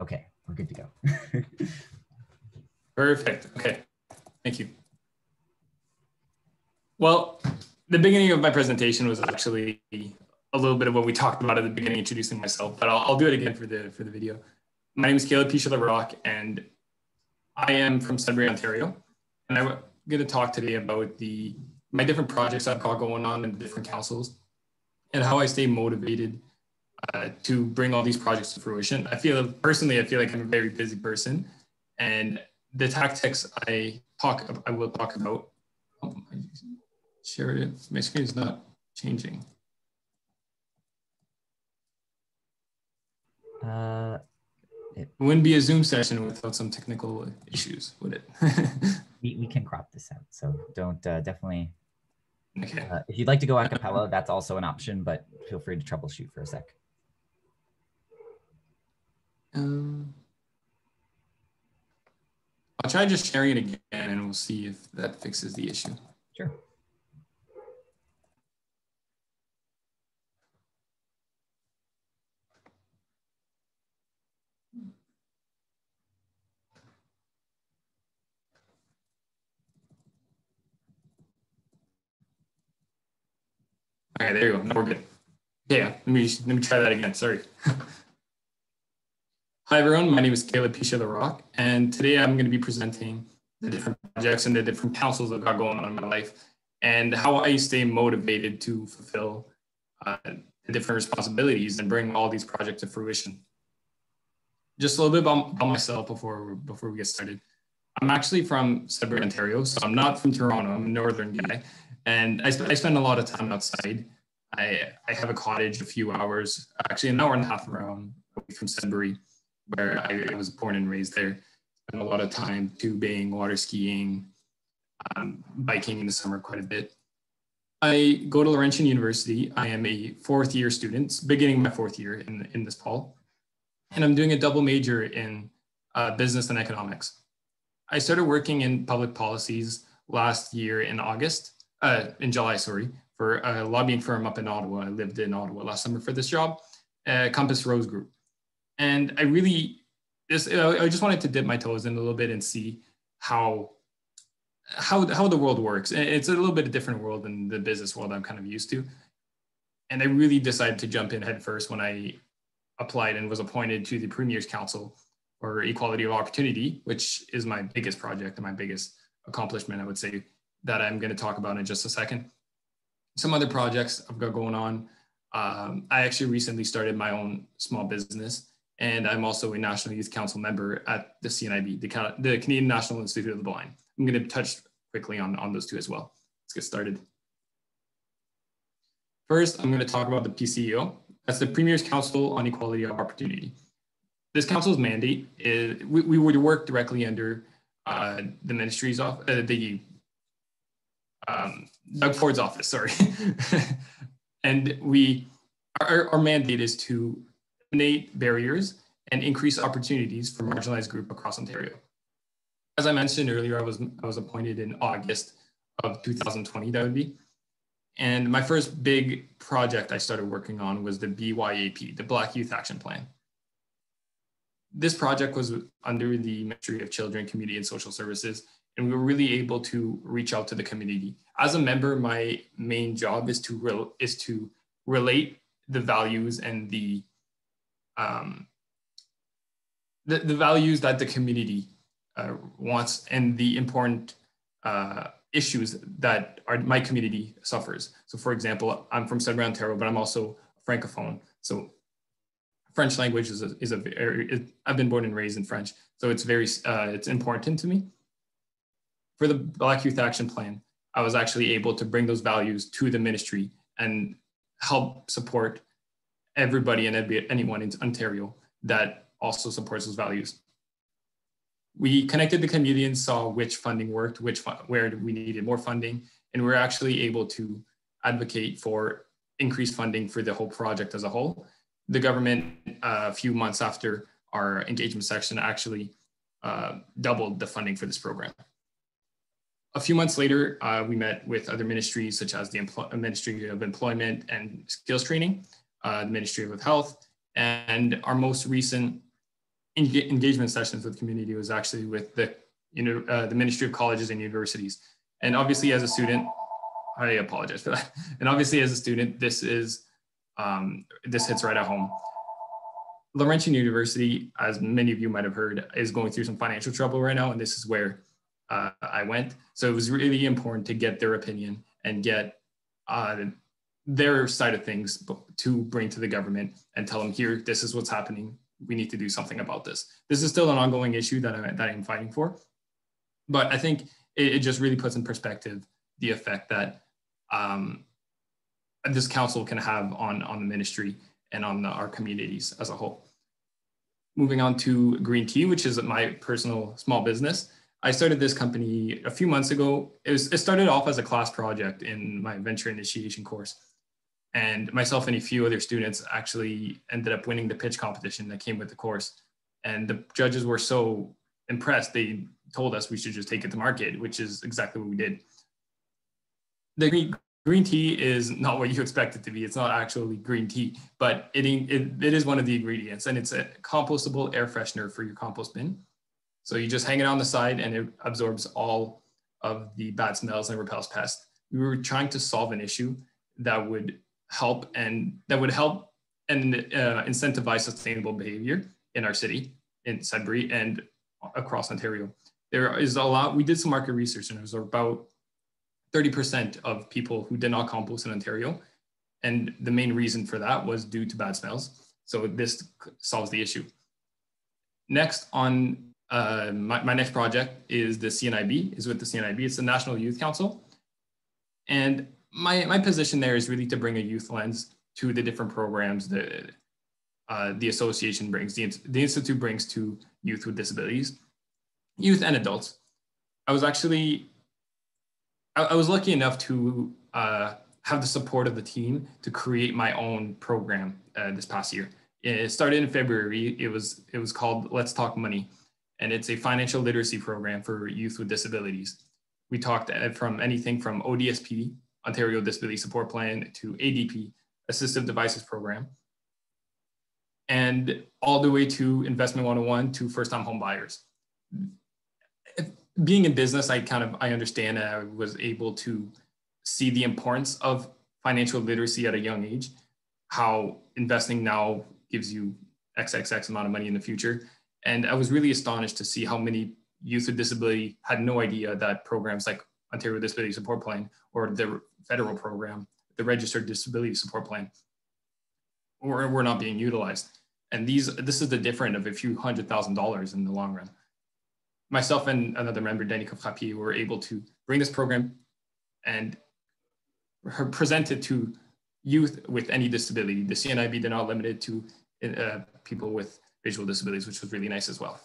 Okay, we're good to go. Perfect. Okay. Thank you. Well, the beginning of my presentation was actually a little bit of what we talked about at the beginning, introducing myself, but I'll, I'll do it again for the for the video. My name is Caleb Piché-LaRocque, and I am from Sudbury, Ontario, and I'm going to talk today about the my different projects I've got going on in different councils, and how I stay motivated uh, to bring all these projects to fruition. I feel personally, I feel like I'm a very busy person, and the tactics I talk I will talk about. Oh, share it. My screen is not changing. Uh, it wouldn't be a Zoom session without some technical issues, would it? we, we can crop this out, so don't uh, definitely. Okay. Uh, if you'd like to go a cappella, that's also an option, but feel free to troubleshoot for a sec. Um, I'll try just sharing it again and we'll see if that fixes the issue. Sure. Okay, there you go. Now we're good. Yeah, let me let me try that again. Sorry. Hi everyone, my name is Caleb Piché-LaRocque, and today I'm going to be presenting the different projects and the different councils I've got going on in my life, and how I stay motivated to fulfill uh, the different responsibilities and bring all these projects to fruition. Just a little bit about, about myself before before we get started. I'm actually from Sudbury, Ontario, so I'm not from Toronto. I'm a northern guy, and I, sp- I spend a lot of time outside. I, I have a cottage a few hours, actually an hour and a half around from Sudbury where I, was born and raised there. Spent a lot of time tubing, water skiing, um, biking in the summer quite a bit. I go to Laurentian University. I am a fourth year student, beginning my fourth year in, in this fall. And I'm doing a double major in uh, business and economics. I started working in public policies last year in August, uh, in July, sorry, for a lobbying firm up in Ottawa. I lived in Ottawa last summer for this job, uh, Compass Rose Group and I really this I just wanted to dip my toes in a little bit and see how how how the world works. It's a little bit a different world than the business world I'm kind of used to. And I really decided to jump in headfirst when I applied and was appointed to the Premier's Council for Equality of Opportunity, which is my biggest project and my biggest accomplishment, I would say, that I'm going to talk about in just a second. Some other projects I've got going on. Um, I actually recently started my own small business and I'm also a National Youth Council member at the CNIB, the, the Canadian National Institute of the Blind. I'm going to touch quickly on, on those two as well. Let's get started. First, I'm going to talk about the PCEO. That's the Premier's Council on Equality of Opportunity. This council's mandate is we, we would work directly under uh, the ministry's office, uh, the um, Doug Ford's office, sorry. and we, our, our mandate is to eliminate barriers and increase opportunities for marginalized group across Ontario. As I mentioned earlier, I was, I was appointed in August of 2020, that would be. And my first big project I started working on was the BYAP, the Black Youth Action Plan. This project was under the Ministry of Children, Community and Social Services, and we were really able to reach out to the community. As a member, my main job is to, is to relate the values and the um, the, the values that the community uh, wants and the important uh, issues that my community suffers. So for example, I'm from Sudbury, Ontario, but I'm also Francophone. So French language is a, is a very, I've been born and raised in French. So it's very, uh, it's important to me. For the Black Youth Action Plan, I was actually able to bring those values to the ministry and help support everybody and anyone in Ontario that also supports those values. We connected the community and saw which funding worked, which where we needed more funding, and we we're actually able to advocate for increased funding for the whole project as a whole. The government, uh, a few months after our engagement section, actually uh, doubled the funding for this program. A few months later, uh, we met with other ministries such as the Empl Ministry of Employment and Skills Training, uh, the Ministry of Health, and our most recent engagement sessions with community was actually with the you know uh, the Ministry of Colleges and Universities. And obviously, as a student, I apologize for that. And obviously, as a student, this is um, this hits right at home. Laurentian University, as many of you might have heard, is going through some financial trouble right now, and this is where uh, I went. So it was really important to get their opinion and get uh, their side of things to bring to the government and tell them here, this is what's happening. We need to do something about this. This is still an ongoing issue that, I, that I'm fighting for. But I think it, it just really puts in perspective the effect that um, this council can have on, on the ministry and on the, our communities as a whole. Moving on to Green Tea, which is my personal small business. I started this company a few months ago. It, was, it started off as a class project in my venture initiation course. And myself and a few other students actually ended up winning the pitch competition that came with the course. And the judges were so impressed, they told us we should just take it to market, which is exactly what we did. The green, green tea is not what you expect it to be. It's not actually green tea, but it, it, it is one of the ingredients and it's a compostable air freshener for your compost bin. So you just hang it on the side and it absorbs all of the bad smells and repels pests. We were trying to solve an issue that would help and that would help and uh, incentivize sustainable behavior in our city, in Sudbury and across Ontario. There is a lot, we did some market research and it was about 30% of people who did not compost in Ontario. And the main reason for that was due to bad smells. So this solves the issue. Next on uh, my, my next project is the CNIB, is with the CNIB. It's the National Youth Council. And my, my position there is really to bring a youth lens to the different programs that uh, the association brings, the, the Institute brings to youth with disabilities, youth and adults. I was actually, I, I was lucky enough to uh, have the support of the team to create my own program uh, this past year. It started in February. It was, it was called Let's Talk Money and it's a financial literacy program for youth with disabilities. We talked from anything from ODSP, Ontario Disability Support Plan, to ADP, Assistive Devices Program, and all the way to Investment 101 to first-time home buyers. Being in business, I kind of, I understand and I was able to see the importance of financial literacy at a young age, how investing now gives you XXX amount of money in the future and I was really astonished to see how many youth with disability had no idea that programs like Ontario Disability Support Plan or the federal program, the Registered Disability Support Plan, or we're not being utilized. And these, this is the difference of a few hundred thousand dollars in the long run. Myself and another member, Danny Frappier, were able to bring this program and present it to youth with any disability. The CNIB did not limit it to uh, people with visual disabilities, which was really nice as well.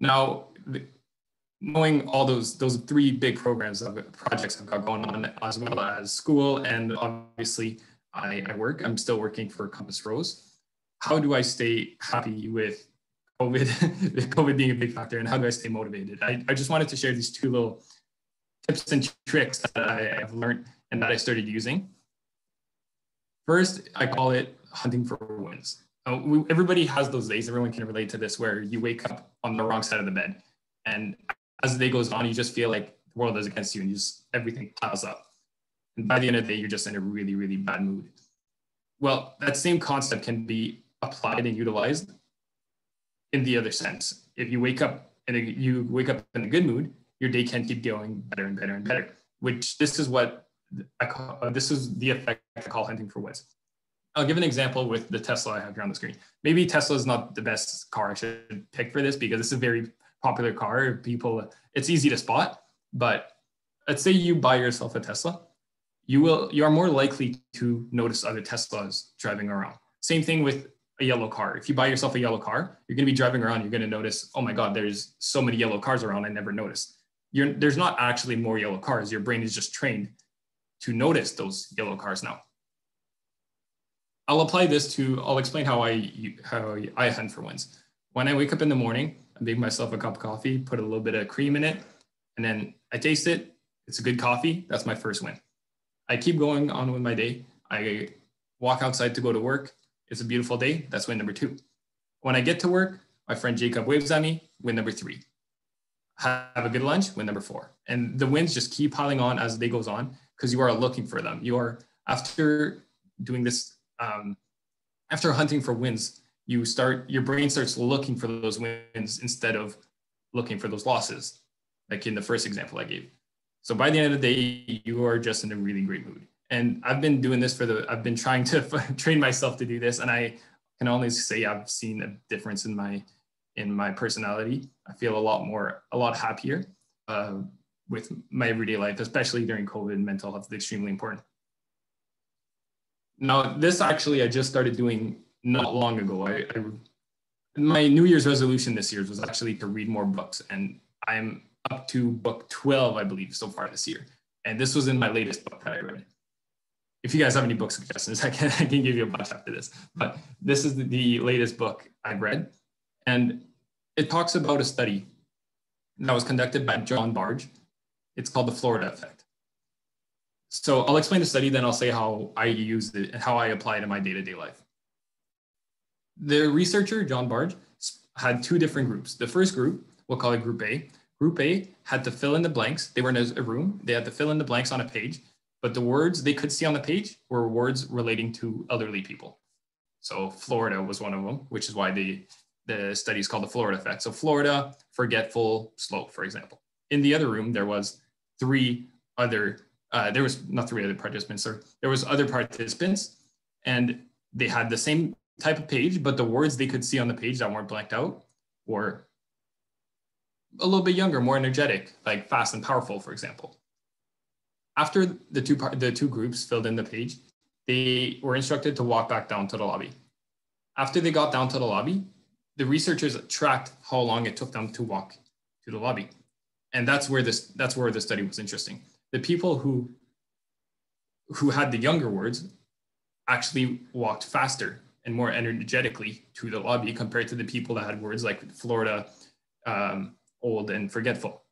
Now, knowing all those those three big programs of projects I've got going on, as well as school and obviously I, I work, I'm still working for Compass Rose. How do I stay happy with COVID, COVID being a big factor, and how do I stay motivated? I, I just wanted to share these two little tips and tricks that I have learned and that I started using. First, I call it hunting for wins. Uh, we, everybody has those days. Everyone can relate to this where you wake up on the wrong side of the bed. And as the day goes on, you just feel like the world is against you and you just everything piles up. And by the end of the day, you're just in a really, really bad mood. Well, that same concept can be applied and utilized in the other sense. If you wake up and you wake up in a good mood, your day can keep going better and better and better. Which this is what I call, uh, this is the effect I call hunting for wins. I'll give an example with the Tesla I have here on the screen. Maybe Tesla is not the best car I should pick for this because it's a very popular car. People, it's easy to spot. But let's say you buy yourself a Tesla, you will you are more likely to notice other Teslas driving around. Same thing with a yellow car. If you buy yourself a yellow car, you're going to be driving around. You're going to notice, oh my God, there's so many yellow cars around. I never noticed. You're, there's not actually more yellow cars. Your brain is just trained to notice those yellow cars now. I'll apply this to, I'll explain how I, how I hunt for wins. When I wake up in the morning, I make myself a cup of coffee, put a little bit of cream in it, and then I taste it. It's a good coffee. That's my first win. I keep going on with my day. I walk outside to go to work. It's a beautiful day. That's win number two. When I get to work, my friend Jacob waves at me, win number three. Have a good lunch, win number four. And the wins just keep piling on as the day goes on because you are looking for them. You are, after doing this, um, after hunting for wins, you start, your brain starts looking for those wins instead of looking for those losses, like in the first example I gave. So by the end of the day, you are just in a really great mood. And I've been doing this for the, I've been trying to train myself to do this. And I can only say I've seen a difference in my, in my personality. I feel a lot more, a lot happier uh, with my everyday life, especially during COVID. Mental health is extremely important. Now, this actually I just started doing not long ago. I, I my New Year's resolution this year was actually to read more books, and I'm up to book 12, I believe, so far this year. And this was in my latest book that I read. If you guys have any book suggestions, I can, I can give you a bunch after this. But this is the, the latest book I've read. And it talks about a study that was conducted by John Bargh. It's called the Florida Effect. So I'll explain the study, then I'll say how I use it how I apply it in my day-to-day life. The researcher, John Bargh, had two different groups. The first group, we'll call it Group A. Group A had to fill in the blanks. They were in a room. They had to fill in the blanks on a page, but the words they could see on the page were words relating to elderly people. So Florida was one of them, which is why the, the study is called the Florida effect. So Florida, forgetful, slow, for example. In the other room, there was three other, uh, there was not three other participants, or there was other participants, and they had the same type of page, but the words they could see on the page that weren't blanked out were a little bit younger, more energetic, like fast and powerful, for example. After the two part, the two groups filled in the page, they were instructed to walk back down to the lobby. After they got down to the lobby, the researchers tracked how long it took them to walk to the lobby. And that's where this that's where the study was interesting. The people who who had the younger words actually walked faster and more energetically to the lobby compared to the people that had words like Florida, um, old, and forgetful.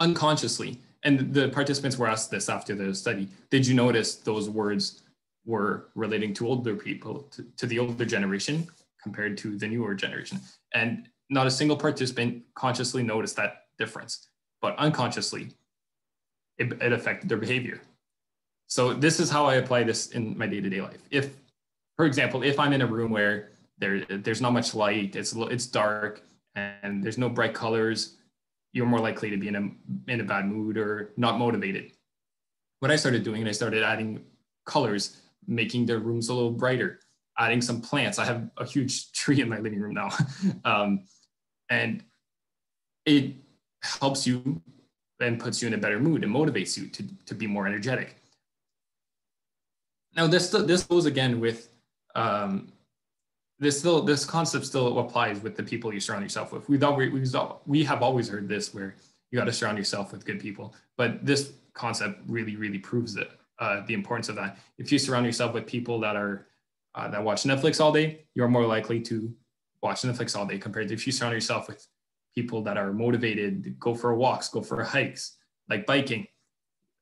Unconsciously, and the participants were asked this after the study, did you notice those words were relating to older people, to, to the older generation compared to the newer generation? And not a single participant consciously noticed that difference, but unconsciously, it, it affected their behavior. So this is how I apply this in my day-to-day life. If for example, if I'm in a room where there there's not much light, it's it's dark, and there's no bright colors, you're more likely to be in a in a bad mood or not motivated. What I started doing, and I started adding colors, making the rooms a little brighter, adding some plants. I have a huge tree in my living room now, um, and it helps you and puts you in a better mood and motivates you to, to be more energetic. Now this this goes again with um, this still this concept still applies with the people you surround yourself with. We've always, we've, we have always heard this where you got to surround yourself with good people, but this concept really really proves it uh, the importance of that. If you surround yourself with people that are uh, that watch Netflix all day, you're more likely to watch Netflix all day compared to if you surround yourself with people that are motivated, go for walks, go for hikes, like biking.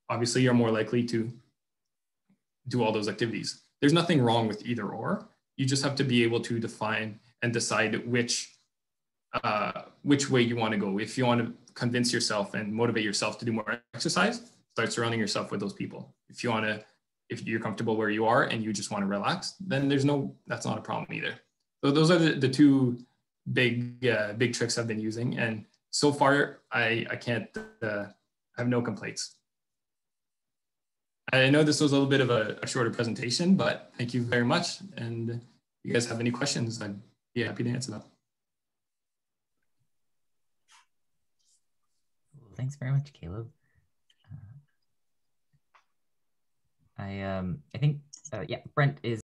Obviously, you're more likely to do all those activities there's nothing wrong with either or. You just have to be able to define and decide which uh, which way you want to go. If you want to convince yourself and motivate yourself to do more exercise, start surrounding yourself with those people. If you want to, if you're comfortable where you are and you just want to relax, then there's no, that's not a problem either. So those are the, the two big, uh, big tricks I've been using. And so far, I, I can't, uh, have no complaints. I know this was a little bit of a, a, shorter presentation, but thank you very much. And if you guys have any questions, I'd be happy to answer them. Thanks very much, Caleb. Uh, I um I think uh, yeah, Brent is